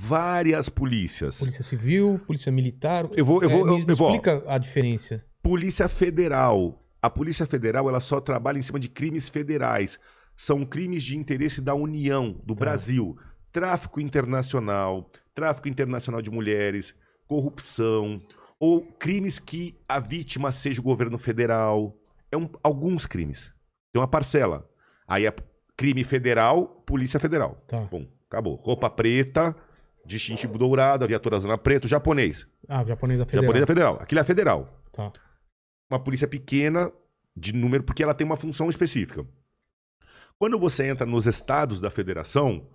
várias polícias. Polícia Civil, Polícia Militar. Eu vou, eu É, vou, me- eu, eu vou. explica a diferença. Polícia Federal. A Polícia Federal ela só trabalha em cima de crimes federais. São crimes de interesse da União, do Tá. Brasil. Tráfico internacional, tráfico internacional de mulheres, corrupção, ou crimes que a vítima seja o governo federal. É um- alguns crimes. Tem uma parcela. Aí é crime federal, Polícia Federal. Tá. Bom, acabou. Roupa preta, distintivo dourado, a viatura zona preta, o japonês. Ah, japonesa federal. Japonês é federal. Aquilo é federal Tá. uma polícia pequena de número, porque ela tem uma função específica. Quando você entra nos estados da federação,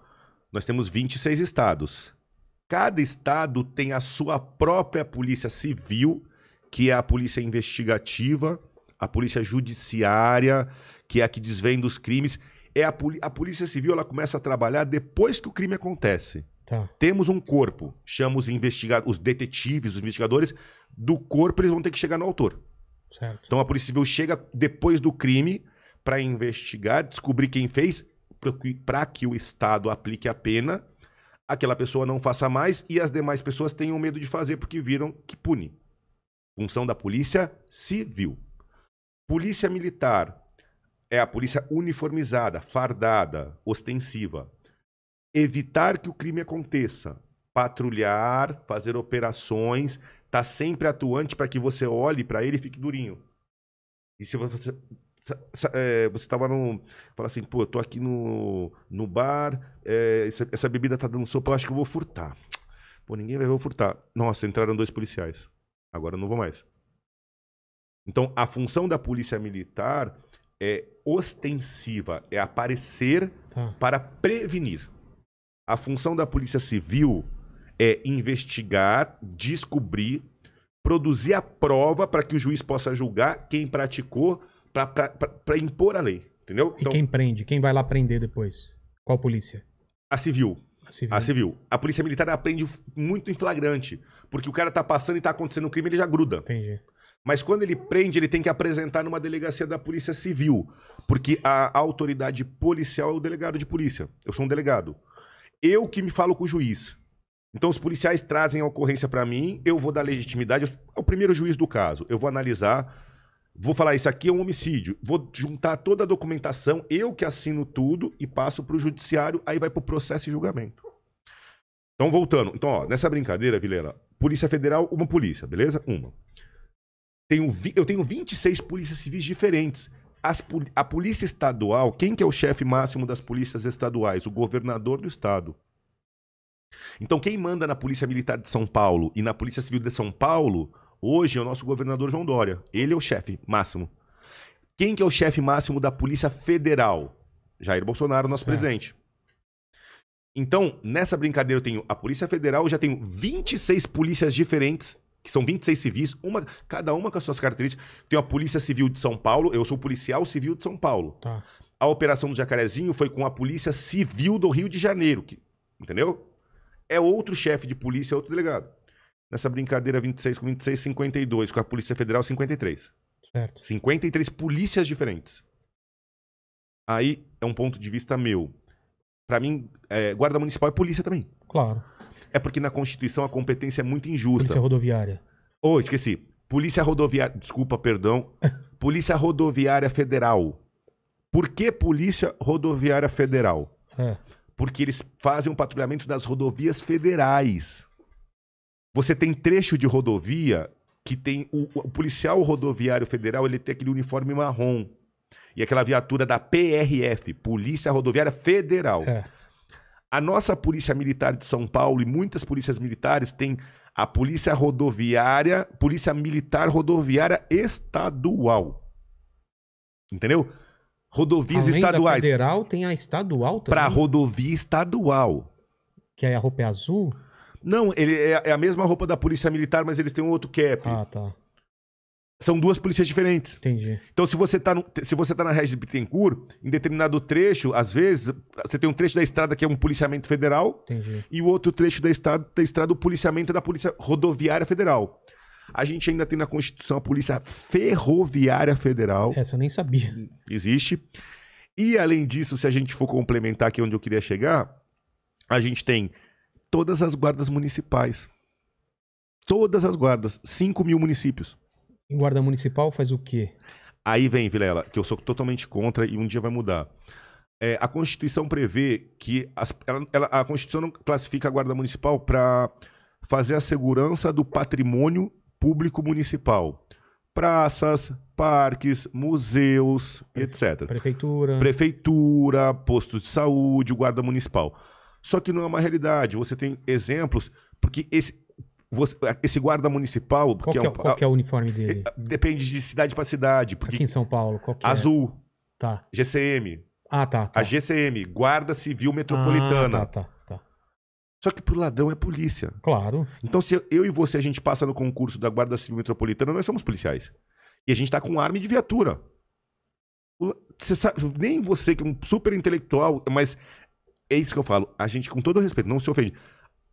nós temos 26 estados. Cada estado tem a sua própria polícia civil, que é a polícia investigativa, a polícia judiciária, que é a que desvenda os crimes. É a, a polícia civil, ela começa a trabalhar depois que o crime acontece. Tá. Temos um corpo, chama os, investiga os detetives, os investigadores, do corpo eles vão ter que chegar no autor. Certo. Então a Polícia Civil chega depois do crime para investigar, descobrir quem fez, para que o Estado aplique a pena, aquela pessoa não faça mais e as demais pessoas tenham medo de fazer porque viram que pune. Função da Polícia Civil. Polícia Militar é a polícia uniformizada, fardada, ostensiva. Evitar que o crime aconteça. Patrulhar, fazer operações, tá sempre atuante para que você olhe para ele e fique durinho. E se você é, você tava no fala assim, pô, eu tô aqui no, no bar, é, essa, essa bebida tá dando sopa, eu acho que eu vou furtar. Pô, ninguém vai ver eu furtar. Nossa, entraram dois policiais. Agora eu não vou mais. Então, a função da polícia militar é ostensiva, é aparecer Tá. para prevenir. A função da Polícia Civil é investigar, descobrir, produzir a prova para que o juiz possa julgar quem praticou para impor a lei. Entendeu? E quem prende? Quem vai lá prender depois? Qual polícia? a civil. A civil. A civil. A Polícia Militar aprende muito em flagrante. Porque o cara tá passando e tá acontecendo um crime, ele já gruda. Entendi. Mas quando ele prende, ele tem que apresentar numa delegacia da Polícia Civil. Porque a autoridade policial é o delegado de polícia. Eu sou um delegado. Eu que me falo com o juiz. Então os policiais trazem a ocorrência para mim, eu vou dar legitimidade. É o primeiro juiz do caso. Eu vou analisar, vou falar isso aqui é um homicídio. Vou juntar toda a documentação, eu que assino tudo e passo para o judiciário, aí vai para o processo e julgamento. Então voltando. Então, ó, nessa brincadeira, Vilela, Polícia Federal, uma polícia, beleza? Uma tenho eu tenho 26 polícias civis diferentes. As a polícia estadual, quem que é o chefe máximo das polícias estaduais? O governador do estado. Então, quem manda na Polícia Militar de São Paulo e na Polícia Civil de São Paulo, hoje é o nosso governador João Dória. Ele é o chefe máximo. Quem que é o chefe máximo da Polícia Federal? Jair Bolsonaro, nosso É. presidente. Então, nessa brincadeira eu tenho a Polícia Federal, eu já tenho 26 polícias diferentes, que são 26 civis, uma, cada uma com as suas características. Tenho a Polícia Civil de São Paulo, eu sou policial civil de São Paulo. Tá. A operação do Jacarezinho foi com a Polícia Civil do Rio de Janeiro, que, entendeu? É outro chefe de polícia, é outro delegado. Nessa brincadeira 26 com 26, 52, com a Polícia Federal 53. Certo. 53 polícias diferentes. Aí é um ponto de vista meu. Pra mim, é, guarda municipal é polícia também. Claro. É porque na Constituição a competência é muito injusta. Polícia rodoviária. Oh, esqueci. Polícia Rodoviária. Desculpa, perdão. Polícia Rodoviária Federal. Por que Polícia Rodoviária Federal? É. Porque eles fazem o patrulhamento das rodovias federais. Você tem trecho de rodovia que tem. O, o policial rodoviário federal ele tem aquele uniforme marrom. E aquela viatura da PRF, Polícia Rodoviária Federal. É. A nossa Polícia Militar de São Paulo e muitas polícias militares têm a Polícia Rodoviária, Polícia Militar Rodoviária Estadual. Entendeu? Rodovias Além da estaduais. federal, tem a estadual também. Para rodovia estadual. Que aí a roupa é azul? Não, ele é, é a mesma roupa da Polícia Militar, mas eles têm um outro cap. Ah, tá. São duas polícias diferentes. Entendi. Então, se você tá, no, se você tá na Regis Bittencourt, em determinado trecho, às vezes, você tem um trecho da estrada que é um policiamento federal, Entendi. e o outro trecho da estrada, da estrada o policiamento é da Polícia Rodoviária Federal. A gente ainda tem na Constituição a Polícia Ferroviária Federal, Essa eu nem sabia. existe. E além disso, se a gente for complementar aqui onde eu queria chegar, a gente tem todas as guardas municipais. Todas as guardas. 5 mil municípios. E guarda municipal faz o quê? Aí vem, Vilela, que eu sou totalmente contra e um dia vai mudar. É, a Constituição prevê que as, ela, ela, a Constituição não classifica a Guarda Municipal para fazer a segurança do patrimônio público municipal. Praças, parques, museus, etc. Prefeitura. Prefeitura, postos de saúde, guarda municipal. Só que não é uma realidade. Você tem exemplos, porque esse, você- esse guarda municipal. Qual, que que é, um- qual que é o uniforme dele? Depende de cidade para cidade. Porque Aqui em São Paulo, qual que é? azul, Tá. GCM. Ah, tá. tá. A GCM, Guarda Civil Metropolitana. Ah, tá, tá, tá. Só que pro ladrão é polícia. Claro. Então, se eu e você a gente passa no concurso da Guarda Civil Metropolitana, nós somos policiais. E a gente tá com arma de viatura. Você sabe, nem você que é um super intelectual, mas é isso que eu falo. A gente, com todo respeito, não se ofende.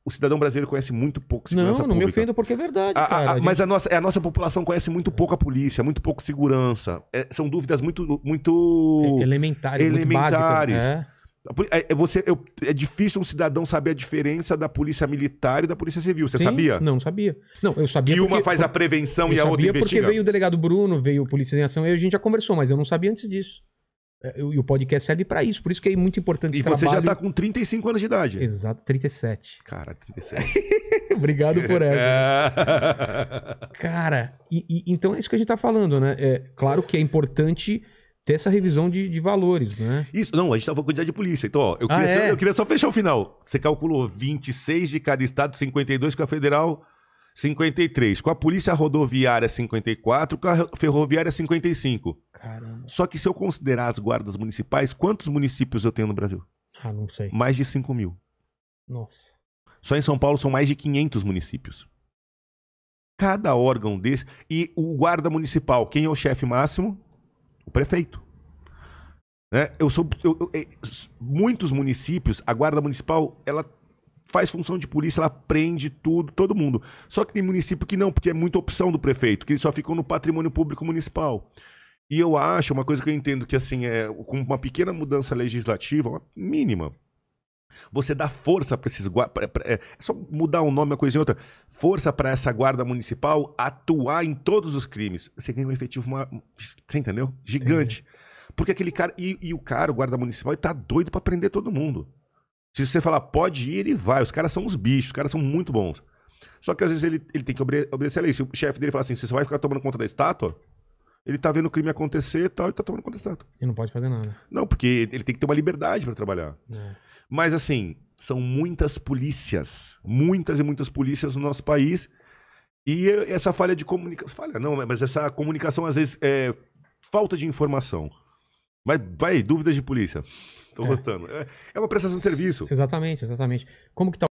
O cidadão brasileiro conhece muito pouco Não, segurança não me pública. ofendo porque é verdade, A- cara. a- A mas a nossa, a nossa população conhece muito pouco a polícia, muito pouco segurança. É, são dúvidas muito, muito é elementares, muito elementares. básicas. É. Poli- É, é você, eu- é difícil um cidadão saber a diferença da polícia militar e da polícia civil. Você Sim? sabia? Não, não sabia. Não, eu sabia Que uma faz a prevenção e a outra sabia porque investiga. veio o delegado Bruno, veio o Polícia em Ação, e a gente já conversou, mas eu não sabia antes disso. É, E o podcast serve pra isso, por isso que é muito importante E você já trabalho. tá com 35 anos de idade. Exato, 37. Cara, 37. Obrigado por essa. É. Cara, e, e- então é isso que a gente tá falando, né? É claro que é importante ter essa revisão de, de valores, né? Isso, não, a gente tá falando quantidade de polícia. Então, ó, eu Ah, queria, só, é? eu queria só fechar o final. Você calculou 26 de cada estado, 52 com a federal, 53. Com a polícia rodoviária, 54, com a ferroviária, 55. Caramba. Só que se eu considerar as guardas municipais, quantos municípios eu tenho no Brasil? Ah, não sei. Mais de 5 mil. Nossa. Só em São Paulo são mais de 500 municípios. Cada órgão desse. E o guarda municipal, quem é o chefe máximo? O prefeito. Né? Eu sou. eu- eu- é, s- muitos municípios, a guarda municipal, ela faz função de polícia, ela prende tudo, todo mundo. Só que tem município que não, porque é muita opção do prefeito, que eles só ficam no patrimônio público municipal. E eu acho, uma coisa que eu entendo que assim, é com uma pequena mudança legislativa, uma mínima, você dá força para esses guardas. É só mudar um nome, uma coisa e outra. Força para essa guarda municipal atuar em todos os crimes. Você ganha um efetivo, uma, você entendeu? Gigante. Porque aquele cara. E, e o cara, o guarda municipal, ele tá doido para prender todo mundo. Se você falar pode ir, ele vai. Os caras são uns bichos, os caras são muito bons. Só que às vezes ele, ele tem que obede- obedecer a lei. Se o chefe dele falar assim, você só vai ficar tomando conta da estátua, ele tá vendo o crime acontecer e tal, e tá tomando conta da estátua. E não pode fazer nada. Não, porque ele tem que ter uma liberdade para trabalhar. É. Mas assim, são muitas polícias, muitas e muitas polícias no nosso país. E essa falha de comunicação. Falha não, mas essa comunicação às vezes é falta de informação. Mas vai, dúvidas de polícia. Tô É. gostando. É, é uma prestação de serviço. Exatamente, exatamente. Como que tá